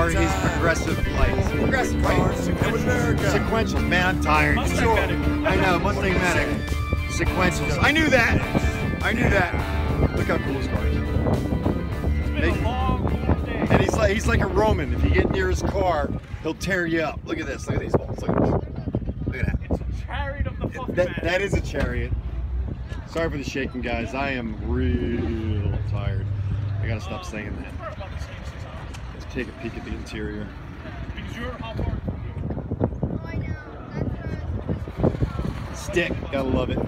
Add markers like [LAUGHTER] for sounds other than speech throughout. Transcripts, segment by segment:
are his progressive lights. Progressive, right? It. Sequentials. Man, I'm tired. Mustang Sure. Medic. I know, Mustang Medic. Sequentials. I knew that. I knew that. Look how cool his car is. Been a long, long day. And he's like he's like a Roman. If you get near his car, he'll tear you up. Look at this. Look at these balls. Look at this. Look at that. It's a chariot of the fucking That, that is a chariot. Sorry for the shaking, guys. I am real tired. I gotta stop saying that. We're about the same size. Let's take a peek at the interior. Because you're how far from you? I know. That's what Stick, gotta love it.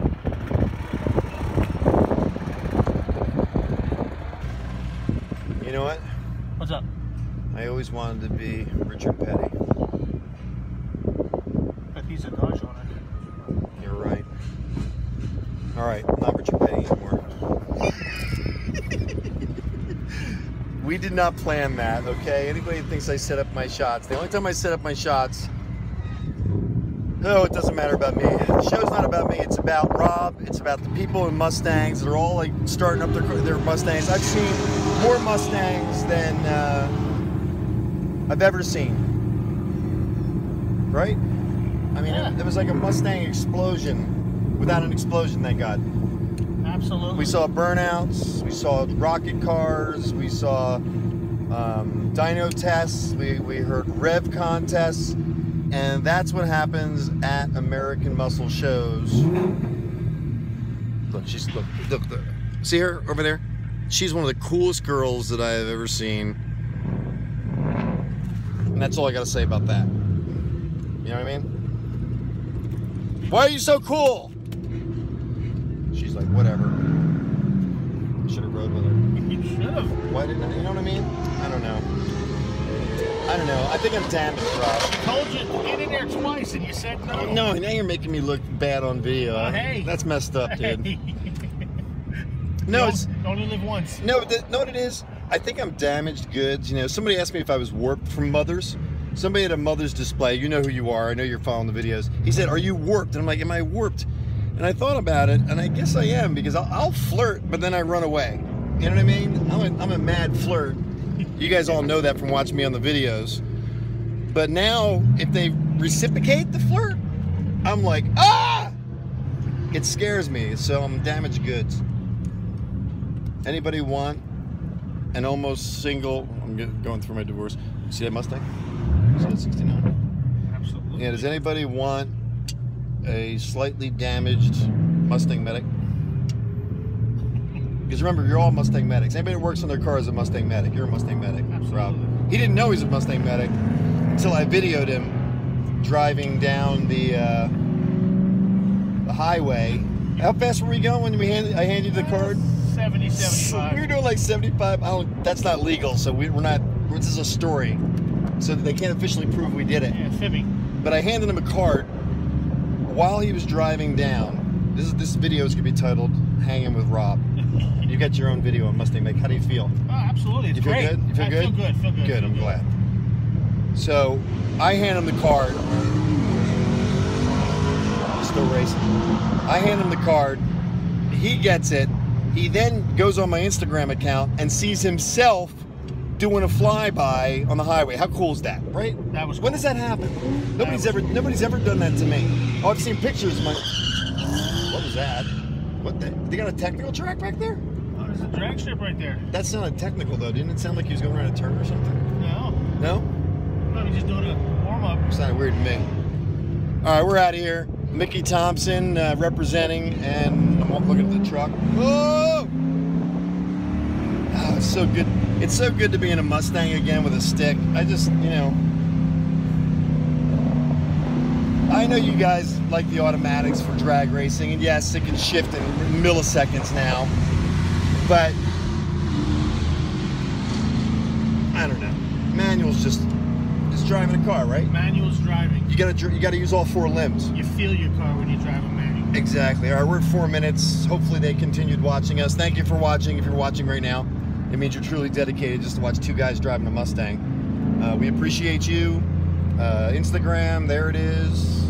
You know what? What's up? I always wanted to be Richard Petty. A piece of Dodge on it. You're right. All right, not Richard Petty anymore. we did not plan that, okay? Anybody thinks I set up my shots, the only time I set up my shots, oh, it doesn't matter about me. The show's not about me. It's about Rob. It's about the people in Mustangs They're all like starting up their their Mustangs. I've seen more Mustangs than uh, I've ever seen. Right? I mean, Yeah. it, it was like a Mustang explosion without an explosion, thank God. Absolutely. We saw burnouts, we saw rocket cars, we saw um, dyno tests, we, we heard rev contests, and that's what happens at American Muscle shows. Look, she's look, look, look. See her over there? She's one of the coolest girls that I have ever seen. And that's all I gotta say about that. You know what I mean? Why are you so cool? Like, whatever. Should have rode with her. [LAUGHS] you should have. Why didn't I? You know what I mean? I don't know. I don't know. I think I'm damaged, Rob. Told you to get in there twice and you said no. No, now you're making me look bad on video. Hey. That's messed up, dude. Hey. [LAUGHS] No, it's only live once. no. th- know what it is? I think I'm damaged goods. You know, somebody asked me if I was warped from mothers. Somebody at a mother's display. You know who you are. I know you're following the videos. He said, "Are you warped?" And I'm like, "Am I warped?" And I thought about it, and I guess I am because I'll, I'll flirt, but then I run away. You know what I mean? I'm a, I'm a mad flirt. You guys all know that from watching me on the videos. But now, if they reciprocate the flirt, I'm like, ah! It scares me, so I'm damaged goods. Anybody want an almost single? I'm going through my divorce. See that Mustang? See that 69? Absolutely. Yeah. Does anybody want a slightly damaged Mustang medic? Because remember, you're all Mustang medics. Anybody that works on their car is a Mustang medic. You're a Mustang medic, Absolutely. Rob. He didn't know he was a Mustang medic until I videoed him driving down the uh, the highway. How fast were we going when we handed, I handed you the card? 70, 75. We were doing like 75. I don't, that's not legal, so we, we're not. This is a story, so they can't officially prove we did it. Yeah, fibbing. But I handed him a card while he was driving down. This is this video is gonna be titled "Hanging with Rob." You got your own video on Mustang Medic. How do you feel? Oh, absolutely. It's You feel great. good? You feel I good? feel good. Feel good. Good. feel I'm glad. So I hand him the card. Still racing. I hand him the card. He gets it. He then goes on my Instagram account and sees himself doing a flyby on the highway. How cool is that, right? That was When does that happen? Nobody's was ever nobody's ever done that to me. Oh, I've seen pictures. of My what was that? What the? They got a technical track back there? Oh, there's a drag strip right there. That sounded technical though. Didn't it sound like he was going around a turn or something? No. No. No, we're just doing a warm up. Sounded weird to me. All right, we're out of here. Mickey Thompson uh, representing, and I'm looking at the truck. Whoa! Oh, it's so good. It's so good to be in a Mustang again with a stick. I just, you know, I know you guys like the automatics for drag racing, and yes, it can shift in milliseconds now, but I don't know. Manual's just just driving a car, right? Manual's driving. You gotta you gotta use all four limbs. You feel your car when you drive a manual. Exactly. All right, we're at four minutes. Hopefully they continued watching us. Thank you for watching. If you're watching right now, it means you're truly dedicated just to watch two guys driving a Mustang. Uh, we appreciate you. Uh, Instagram, there it is.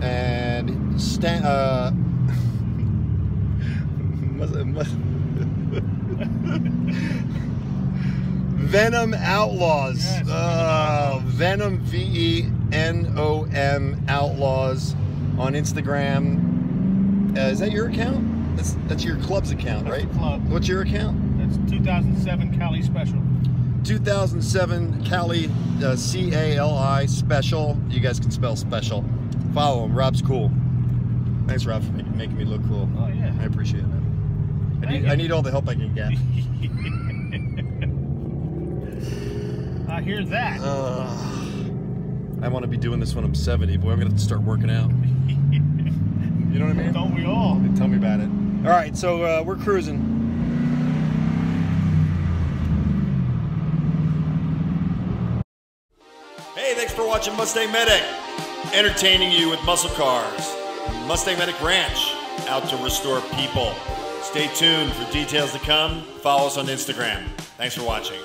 And Stan, uh, [LAUGHS] [LAUGHS] Venom Outlaws. Yes, uh, Venom V E N O M Outlaws on Instagram. Uh, is that your account? That's that's your club's account, That's right? club. What's your account? That's 2007 Cali Special. 2007 Cali uh, C A L I special. You guys can spell special. Follow him. Rob's cool. Thanks, Rob, for making, making me look cool. Oh yeah. I appreciate it. man. I need. I need all the help I can get. [LAUGHS] I hear that. Uh, I want to be doing this when I'm 70, boy. I'm gonna to start working out. [LAUGHS] You know what I mean? Don't we all? Tell me about it. All right, so uh, we're cruising. Hey, thanks for watching Mustang Medic, entertaining you with muscle cars. Mustang Medic Ranch, out to restore people. Stay tuned for details to come. Follow us on Instagram. Thanks for watching.